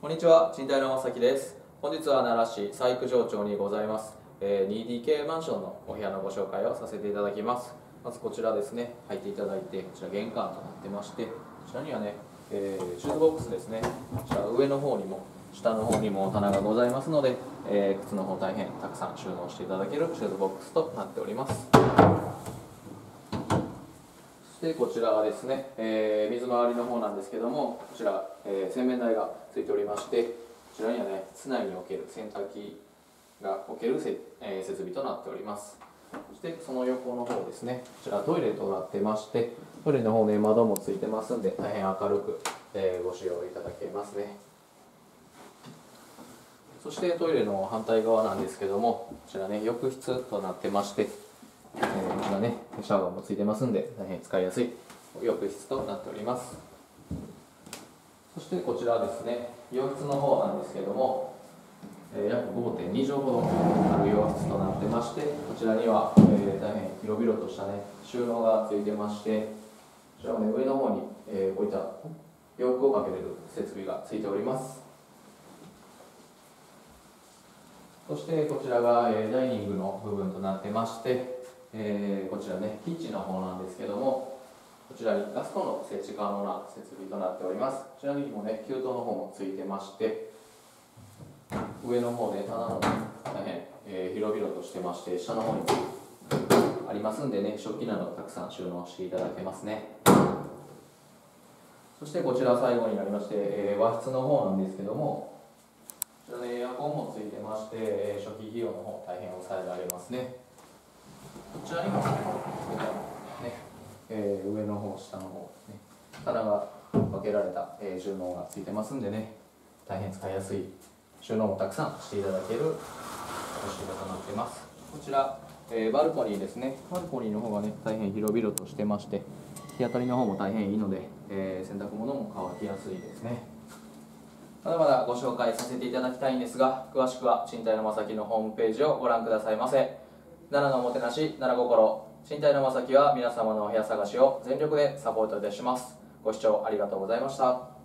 こんにちは、賃貸のまさきです。本日は奈良市佐育城町にございます、えー 2DK マンションのお部屋のご紹介をさせていただきます。まずこちらですね、入っていただいて、こちら玄関となってまして、こちらにはね、えーシューズボックスですね、こちら上の方にも、下の方にも棚がございますので、えー靴の方大変たくさん収納していただけるシューズボックスとなっております。そしてこちらはですね、えー水回りの方なんですけどもこちら、えー洗面台がついておりましてこちらにはね室内における洗濯機が置けるせ、えー設備となっております。そしてその横の方ですねこちらトイレとなってましてトイレの方ね窓もついてますんで大変明るく、えーご使用いただけますね。そしてトイレの反対側なんですけどもこちらね浴室となってましてえーこちらねシャワーもついてますんで大変使いやすい浴室となっております。そしてこちらですね洋室の方なんですけども、えー約5.2畳ほどある洋室となってましてこちらには、えー大変広々としたね収納がついてましてこちらはね上の方に、えーこういった洋服をかけれる設備がついております。そしてこちらが、えーダイニングの部分となってまして、えーこちらねキッチンの方なんですけどもこちらにガスコンロ設置可能な設備となっております。こちらにもね給湯の方もついてまして上の方で棚の大変、えー広々としてまして下の方にもありますんでね食器などたくさん収納していただけますね。そしてこちら最後になりまして、えー和室の方なんですけどもこちらねエアコンもついてまして、えー初期費用の方大変抑えられますね。こちらにも、ねえー上の方下の方ね棚が分けられた、えー収納がついてますんでね大変使いやすい収納もたくさんしていただけるお仕事となってます。こちら、えーバルコニーですね。バルコニーの方がね大変広々としてまして日当たりの方も大変いいので、えー洗濯物も乾きやすいですね。まだまだご紹介させていただきたいんですが詳しくは賃貸のまさきのホームページをご覧くださいませ。奈良のおもてなし奈良心。身体のまさきは皆様のお部屋探しを全力でサポートいたします。ご視聴ありがとうございました。